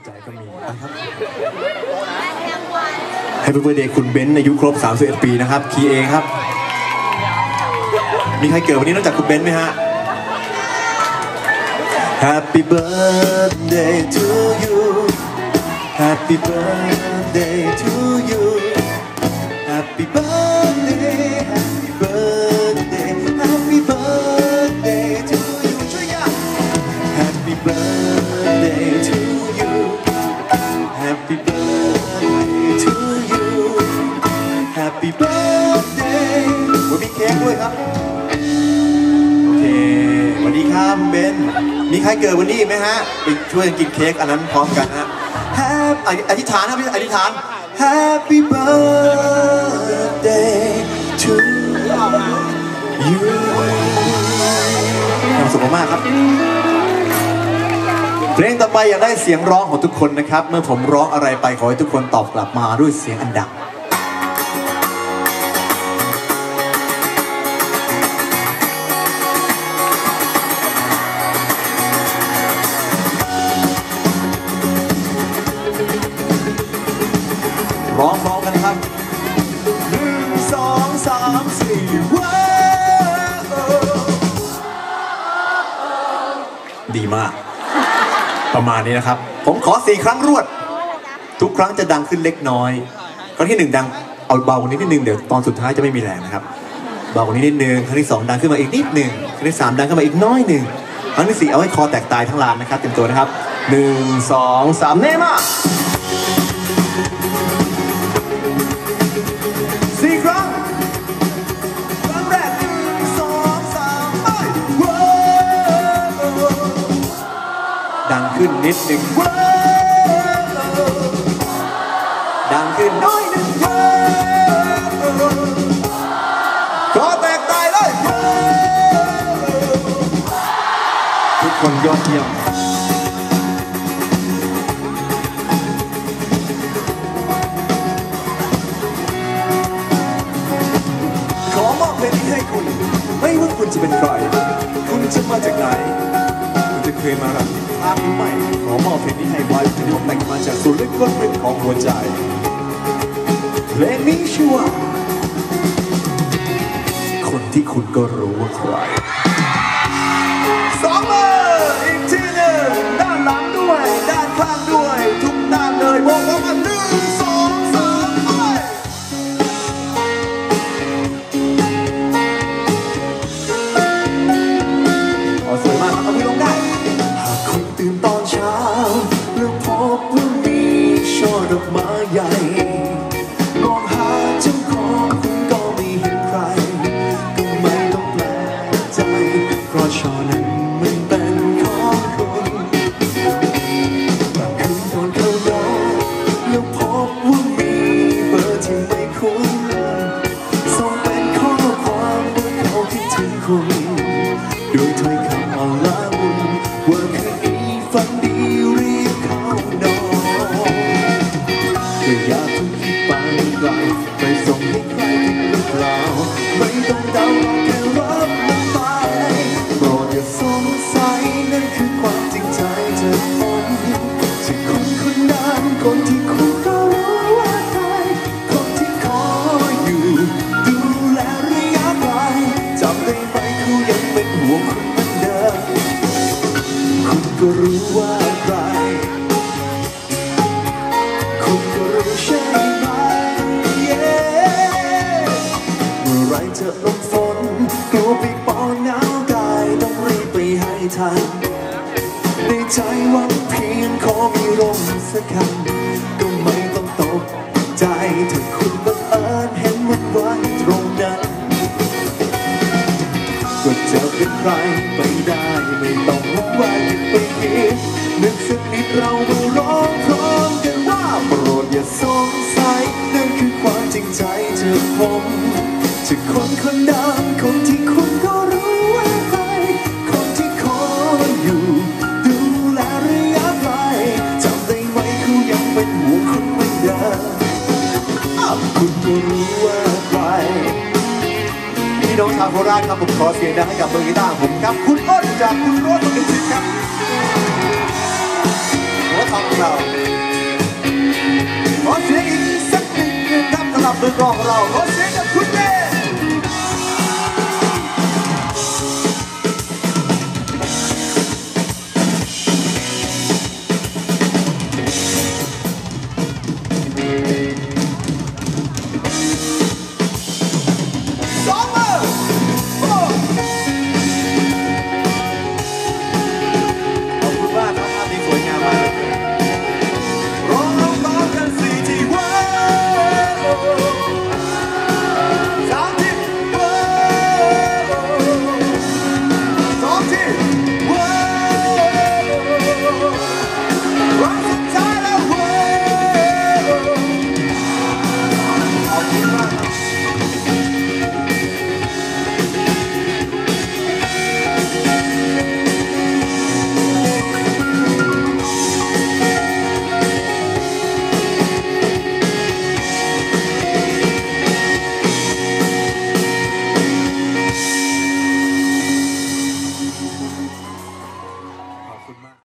วใจก็มีนะครับให้เพื่อนเดย์คุณเบนซ์อายุครบ 31 ปีนะครับคีเอครับ มีใครเกิดวันนี้นอกจากคุณเบนซ์ไหมฮะ Happy birthday to you Happy birthday to you Happy birthday วันมีเค้กด้วยครับ โอเควัสดีครับเบน มีใครเกิดวันนี้ไหมฮะ ไปช่วยกันกินเค้กอันนั้นพร้อมกันฮะ Happy อธิษฐานครับพี่อธิษฐาน Happy birthday to you ความสุขมากครับเพลงต่อไปอยากได้เสียงร้องของทุกคนนะครับ เมื่อผมร้องอะไรไปขอให้ทุกคนตอบกลับมาด้วยเสียงอันดังามสี่ว้าวดีมาก ประมาณนี้นะครับ ผมขอสี่ครั้งรวด ทุกครั้งจะดังขึ้นเล็กน้อย ครั้งที่หนึ่งดังเอาเบากว่านี้นิดนึงเดี๋ยวตอนสุดท้ายจะไม่มีแรงนะครับเบากว่านี้นิดนึงครั้งที่สองดังขึ้นมาอีกนิดหนึ่งครั้งที่สามดังขึ้นมาอีกน้อยหนึ่งครั้งที่สี่เอาให้คอแตกตายทั้งลานนะครับเต็มตัวนะครับหนึ่งสองสามเน่มา ดังขึ้นนิดหนึ่งว้าวดังขึ้นน้อยหนึ่งว้าวขอแตกตายเลยว้าวทุกคนยอดเยี่ยมขอมอบเพลงนี้ให้คุณ ไม่ว่าคุณจะเป็นใคร คุณจะมาจากไหนคุณจะ เคยมารักทางหรือไม่ ขอมอบเพลงนี้ให้ไว้เพลงนี้ผมแต่งมาจากส่วนลึกก้นลึกของหัวใจเพลงนี้ชื่อว่า คนที่คุณก็รู้ว่าใคร ก็ มื่อไรจะลมฝนกลัวปีกปอนหนาวกายต้องรีบไปให้ทันในใจหวังเพียงขอมีลมสักคำก็ไม่ต้องตกใจถ้าคุณบังเอิญเห็นมันไว้ตรงนั้นก็เจะเป็นใครไปได้ไม่ต้องหวายคิดไปคิดนึกสักนิดเรามาร้อร้อม คนคนเดิมคนที่คุณก็รู้ว่าใครคนที่คอยอยู่ ดูแลระยะไกลจำได้ไหมเขายังเป็นห่วงคุณเมืนเดิมคุณก็รู้ว่าใครพี่น้องาโคราชครับผมขอเสียดังให้กับเบอร์กาผมครับคุณอ้จากคุณรถดุสิตครับหัวองเราขอเสียงสักหนึ่งนะครับสำหรับมือองเราขอเสียงกับคุณ